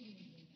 Mm-hmm.